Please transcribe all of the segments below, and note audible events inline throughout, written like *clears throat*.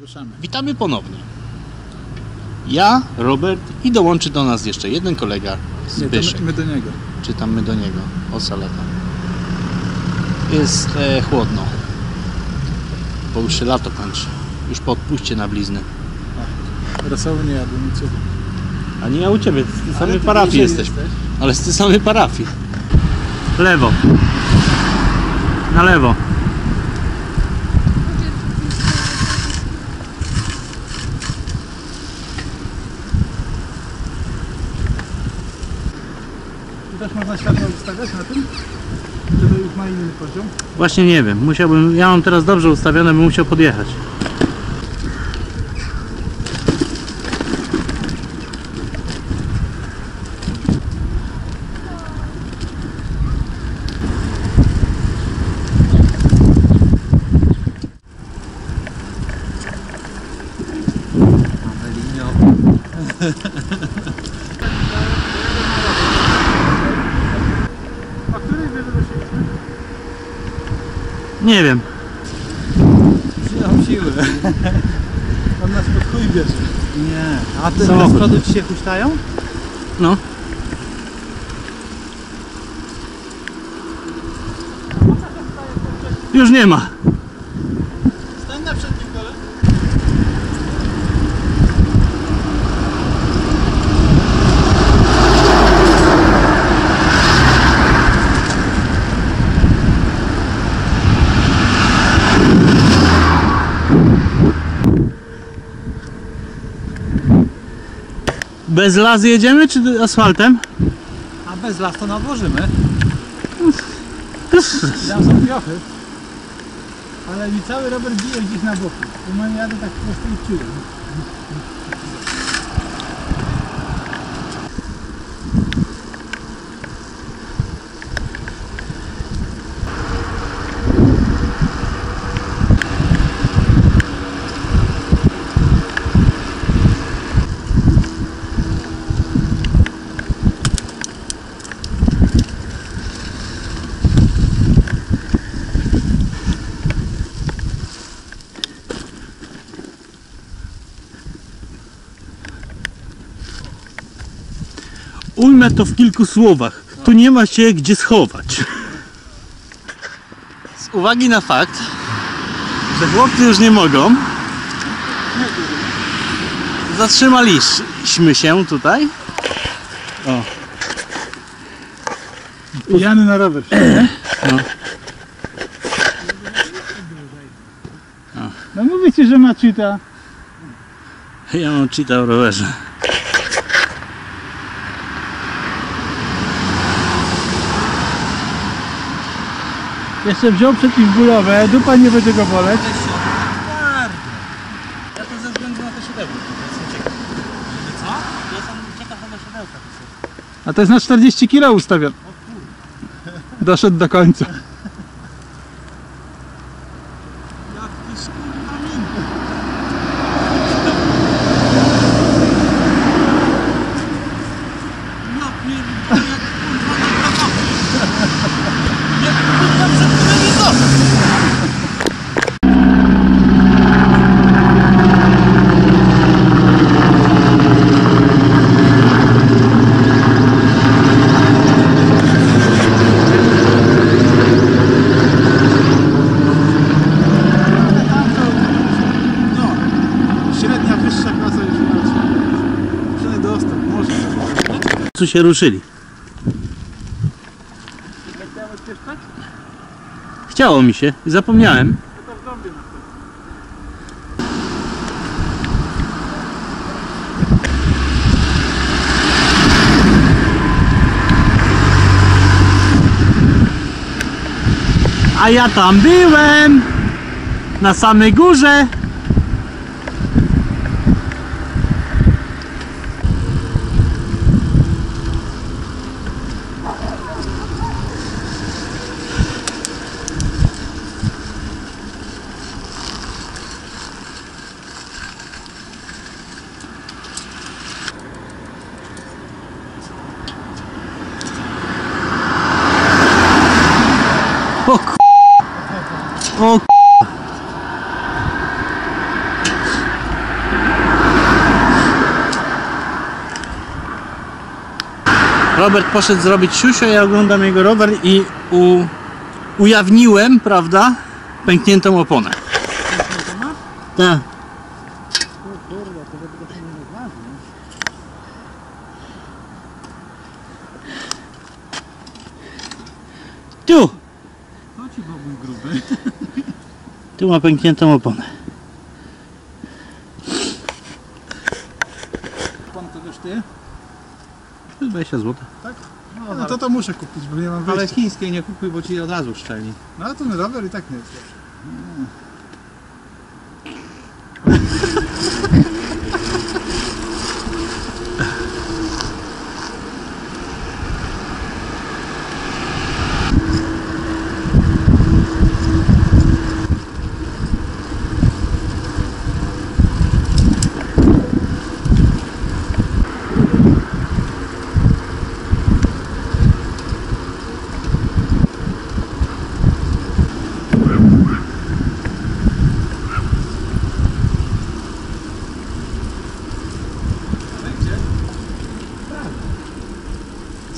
Ruszamy. Witamy ponownie. Ja, Robert i dołączy do nas jeszcze jeden kolega, Nie, Zbyszek. my, my do niego. Czytamy do niego o saleta. Jest e, chłodno, bo już się lato kończy. Już po odpuście na blizny. Rosołu nie jadł, nic. A nie ja u Ciebie, z tej samej parafii jesteśmy. jesteś. Ale z tej samej parafii. W lewo. Na lewo. Można światło ustawiać na tym? Czy to już ma inny poziom? Właśnie nie wiem. Musiałbym. Ja mam teraz dobrze ustawione, bym musiał podjechać. A *laughs* Nie wiem. Nie mam siły. On nas pod chuj bierze. Nie. A te, te Samochód. schody ci się huśtają? No. Już nie ma. Bez las jedziemy czy asfaltem? A bez las to nadłożymy. Tam są piochy. Ale mi cały Robert bije gdzieś na boku. Bo mam jadę tak prosto i czuję. To w kilku słowach. Tu nie ma się gdzie schować. Z uwagi na fakt, że chłopcy już nie mogą, zatrzymaliśmy się tutaj. O, Pijany na rower. No. No mówię ci, że ma cheata. ja mam cheata w rowerze. Jeszcze wziął przeciwbólowe, dupa nie będzie go boleć. Ja to ze względu na te siodełko, jestem ciekaw. Co? Jestem ciekaw tego siodełka. A to jest na 40 kg ustawione. Doszedł do końca. *laughs* Co się ruszyli? Chciało mi się, zapomniałem. Na to. A ja tam byłem! Na samej górze! O k... O k... Robert poszedł zrobić siusio, ja oglądam jego rower i u... ujawniłem, prawda, pękniętą oponę. Tak. Tu! Tu ma pękniętą oponę. Pan to wiesz ty? To jest 20 zł. Tak? No, No to to muszę kupić, bo nie mam ale wyjścia. chińskiej nie kupuj, bo ci od razu szczeli. No ale ten rower i tak nie jest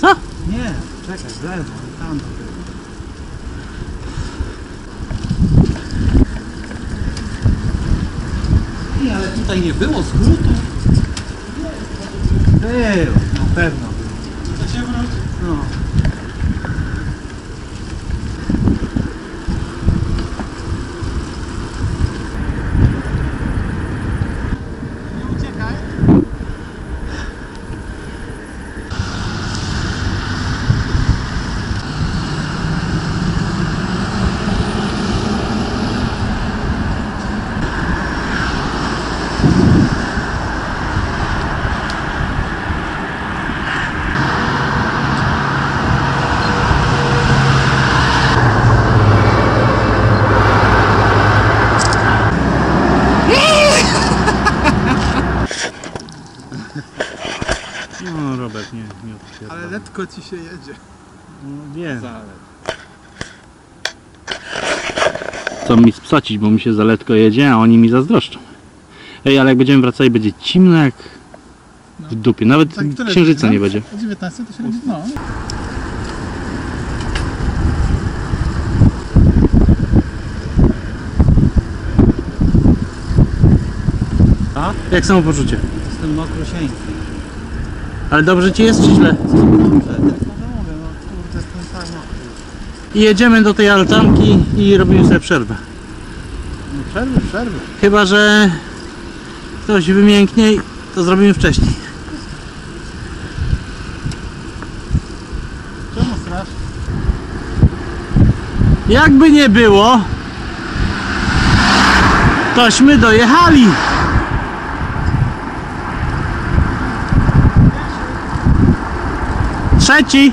Co? Nie, czekaj, w lewo, tam. Nie, ale tutaj nie było skrótu. Był, na pewno był. To się wróć. No. Nie uciekaj. No Odpierdol. Ale letko ci się jedzie. No, Wiem. Chcą mi spsacić, bo mi się za letko jedzie, a oni mi zazdroszczą. Ej, ale jak będziemy wracali, będzie cimno jak w dupie. Nawet Tak, które księżyca nie będzie. O 19 to się robi no. A? Jak samopoczucie? Jestem mokrosieńcy. Ale dobrze ci jest czy źle? I jedziemy do tej altanki i robimy sobie przerwę. no przerwy, przerwy. Chyba, że ktoś wymięknie, to zrobimy wcześniej. Czemu strasz? Jakby nie było, tośmy dojechali. Trzeci.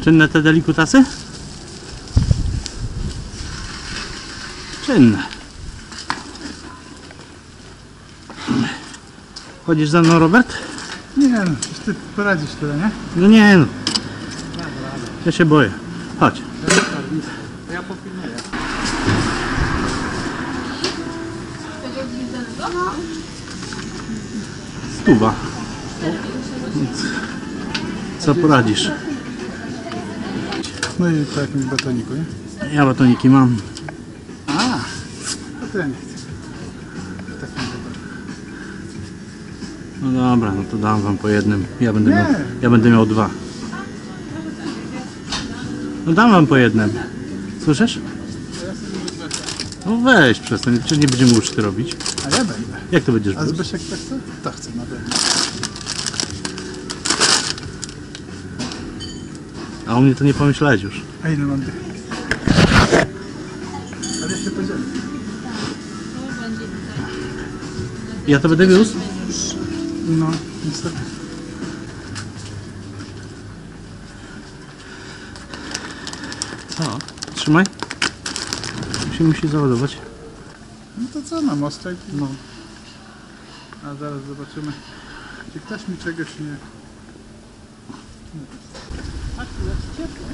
Czynne te delikutasy? Czynne. Chodzisz za mną, Robert? Nie no, ty poradzisz tyle, nie? No nie no. Ja się boję. Chodź. To ja popilnuję. Stuwa. Co poradzisz? No i po jakimś batoniku, nie? Ja batoniki mam. A, to ja nie chcę. Tak nie dobra. No dobra, no to dam wam po jednym. Ja będę miał, ja będę miał dwa. No dam wam po jednym. Słyszysz? No weź przestań, przecież nie będziemy uczty robić. A ja będę. Jak to będziesz A robić? Zbyszek tak chce? To chce na pewno. A o mnie to nie pomyślałeś już. A ile mam tych? Ale jeszcze podzielę. Ja to będę wiózł? No, niestety. Co? Trzymaj. Się musi załadować. No to co, na mostek? No. A zaraz zobaczymy, czy ktoś mi czegoś nie, Patrz, tu jest ciepłe.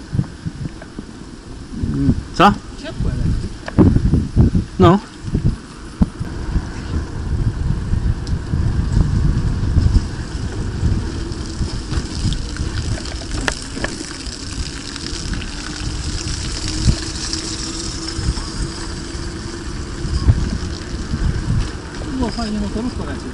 Co? Ciepłe leży. No. Było fajnie motorówko raczej.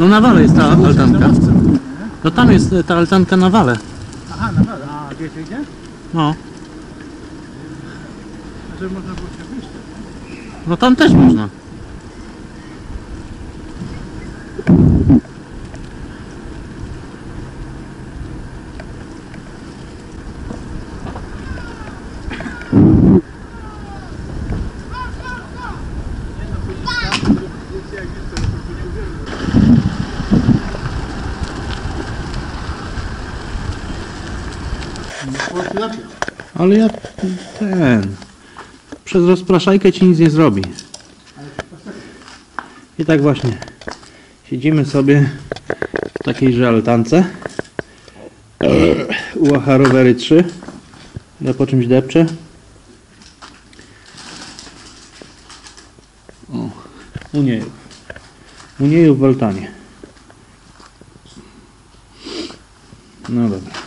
No na wale jest ta altanka. No tam jest e, ta altanka na wale. Aha, naprawdę. A wiecie gdzie? No. Żeby można było się. No tam też można. Ale ja ten. Przez rozpraszajkę ci nic nie zrobi. I tak właśnie. Siedzimy sobie w takiejże altance. *clears throat* UAH rowery 3. Ja po czymś depczę. O. Uniejów w altanie. No dobra.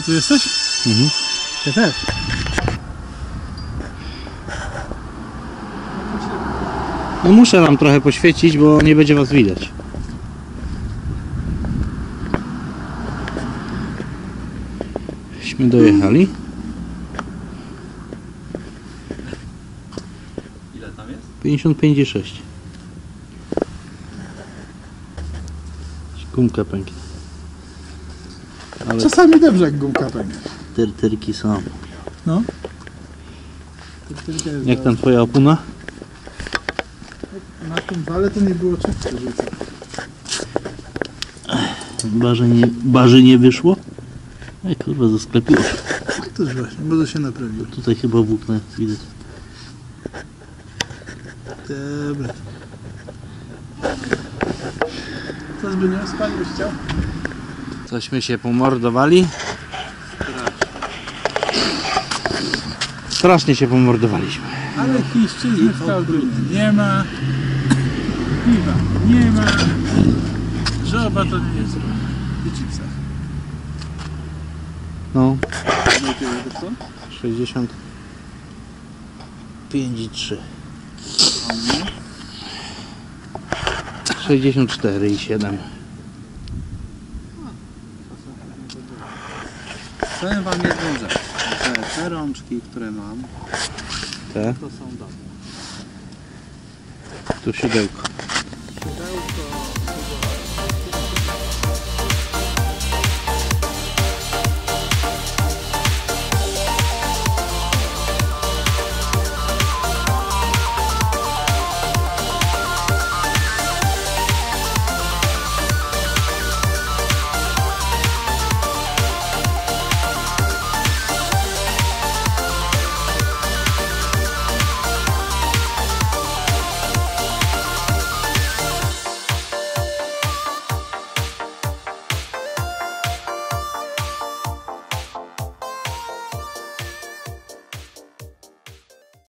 Ty tu jesteś? Mhm. Ja też. No muszę wam trochę poświecić, bo nie będzie was widać. Myśmy dojechali. Ile tam jest? 55,6. Gumka pęknie. Ale Czasami dobrze jak gumka pęka. tertyrki są. No. Jest Jak tam twoja opuna? Na tym wale to nie było czepki rzucać. Barze nie, barze nie wyszło? Ej kurwa, zasklepiło się. To już właśnie, może się naprawił. Tutaj chyba włókna widać. Dobra. Co by nie byś chciał? Cośmy się pomordowali. Strasznie się pomordowaliśmy. Ale chińszczyzny w Kałdunie nie ma. Piwa nie ma. Żoba to nie jest I. No, No i tyle to co? 65 i 3. 64 i 7. Powiem wam jedną rzecz, że te rączki, które mam, Te, to są dobre. tu sidełko. Pudełko